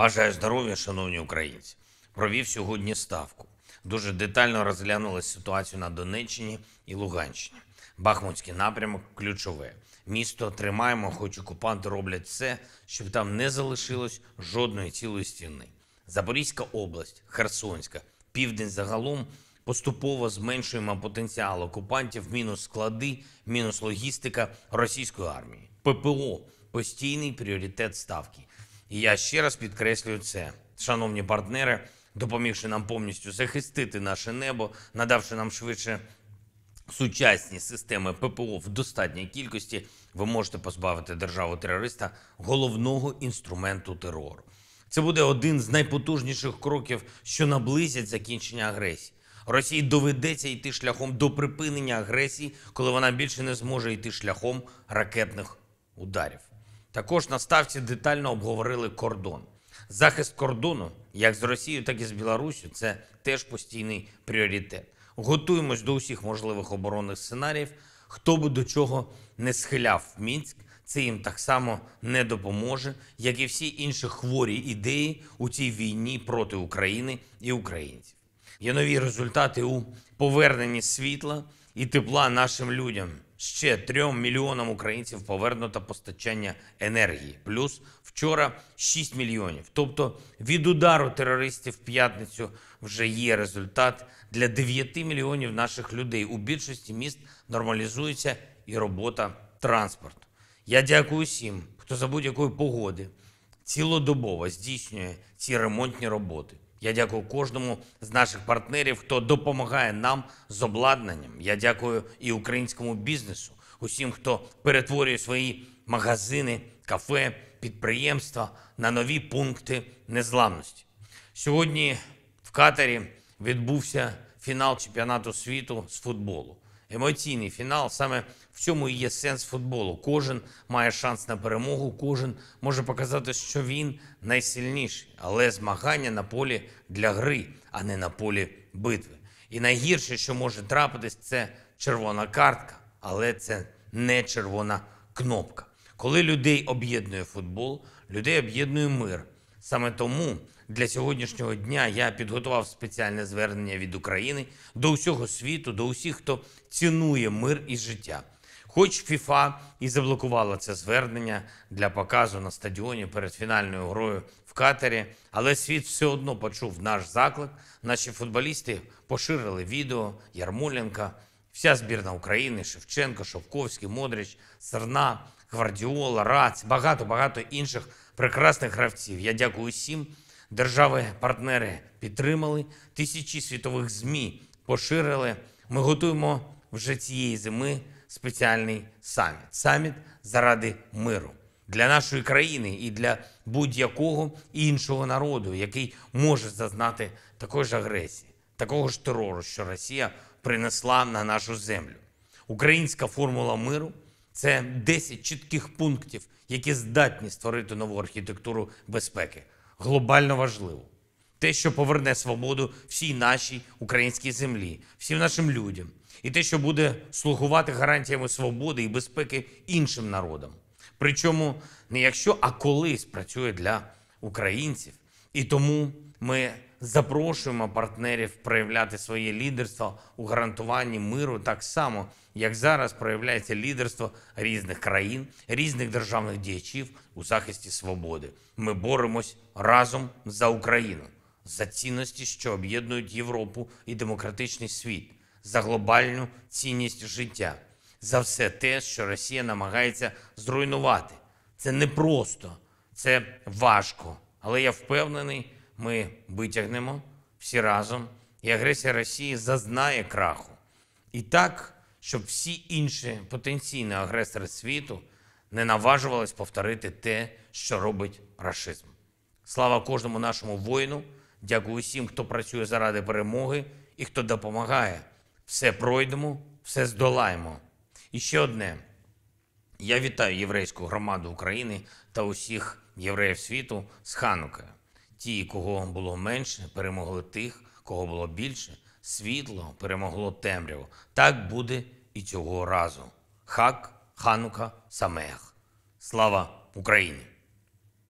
Бажаю здоров'я, шановні українці. Провів сьогодні ставку. Дуже детально розглянули ситуацію на Донеччині і Луганщині. Бахмутський напрямок ключове. Місто тримаємо, хоч окупанти роблять все, щоб там не залишилось жодної цілої стіни. Запорізька область, Херсонська, південь загалом поступово зменшуємо потенціал окупантів, мінус склади, мінус логістика російської армії. ППО постійний пріоритет ставки. І я ще раз підкреслюю це, шановні партнери, допомігши нам повністю захистити наше небо, надавши нам швидше сучасні системи ППО в достатній кількості, ви можете позбавити державу терориста головного інструменту терору. Це буде один з найпотужніших кроків, що наблизять закінчення агресії. Росії доведеться йти шляхом до припинення агресії, коли вона більше не зможе йти шляхом ракетних ударів. Також на ставці детально обговорили кордон. Захист кордону, як з Росією, так і з Білоруссю, це теж постійний пріоритет. Готуємось до усіх можливих оборонних сценаріїв. Хто би до чого не схиляв Мінськ, це їм так само не допоможе, як і всі інші хворі ідеї у цій війні проти України і українців. Є нові результати у поверненні світла і тепла нашим людям. Ще трьом мільйонам українців повернуто постачання енергії. Плюс вчора 6 мільйонів. Тобто від удару терористів в п'ятницю вже є результат для 9 мільйонів наших людей. У більшості міст нормалізується і робота транспорту. Я дякую всім, хто за будь-якої погоди цілодобово здійснює ці ремонтні роботи. Я дякую кожному з наших партнерів, хто допомагає нам з обладнанням. Я дякую і українському бізнесу, усім, хто перетворює свої магазини, кафе, підприємства на нові пункти незламності. Сьогодні в Катарі відбувся фінал чемпіонату світу з футболу. Емоційний фінал саме в цьому і є сенс футболу. Кожен має шанс на перемогу, кожен може показати, що він найсильніший, але змагання на полі для гри, а не на полі битви. І найгірше, що може трапитись, це червона картка, але це не червона кнопка. Коли людей об'єднує футбол, людей об'єднує мир. Саме тому для сьогоднішнього дня я підготував спеціальне звернення від України до усього світу, до усіх, хто цінує мир і життя. Хоч ФІФА і заблокувала це звернення для показу на стадіоні перед фінальною грою в Катері, але світ все одно почув наш заклик. Наші футболісти поширили відео Ярмоленка, вся збірна України, Шевченко, Шовковський, Модрич, Серна, Гвардіола, Рац, багато-багато інших прекрасних гравців. Я дякую всім. Держави-партнери підтримали, тисячі світових ЗМІ поширили. Ми готуємо вже цієї зими спеціальний саміт. Саміт заради миру для нашої країни і для будь-якого іншого народу, який може зазнати такої ж агресії, такого ж терору, що Росія принесла на нашу землю. Українська формула миру це 10 чітких пунктів, які здатні створити нову архітектуру безпеки. Глобально важливо. Те, що поверне свободу всій нашій українській землі, всім нашим людям, і те, що буде слугувати гарантіями свободи і безпеки іншим народам. Причому не якщо, а коли спрацює для українців. І тому ми запрошуємо партнерів проявляти своє лідерство у гарантуванні миру так само, як зараз проявляється лідерство різних країн, різних державних діячів у захисті свободи. Ми боремось разом за Україну, за цінності, що об'єднують Європу і демократичний світ, за глобальну цінність життя, за все те, що Росія намагається зруйнувати. Це непросто, це важко, але я впевнений, ми витягнемо всі разом, і агресія Росії зазнає краху. І так, щоб всі інші потенційні агресори світу не наважувались повторити те, що робить рашизм. Слава кожному нашому воїну. Дякую всім, хто працює заради перемоги і хто допомагає. Все пройдемо, все здолаємо. І ще одне. Я вітаю єврейську громаду України та усіх євреїв світу з Ханукою. Ті, кого було менше, перемогли тих, кого було більше. Світло перемогло темряву. Так буде і цього разу. Хак, Ханука, Самех. Слава Україні!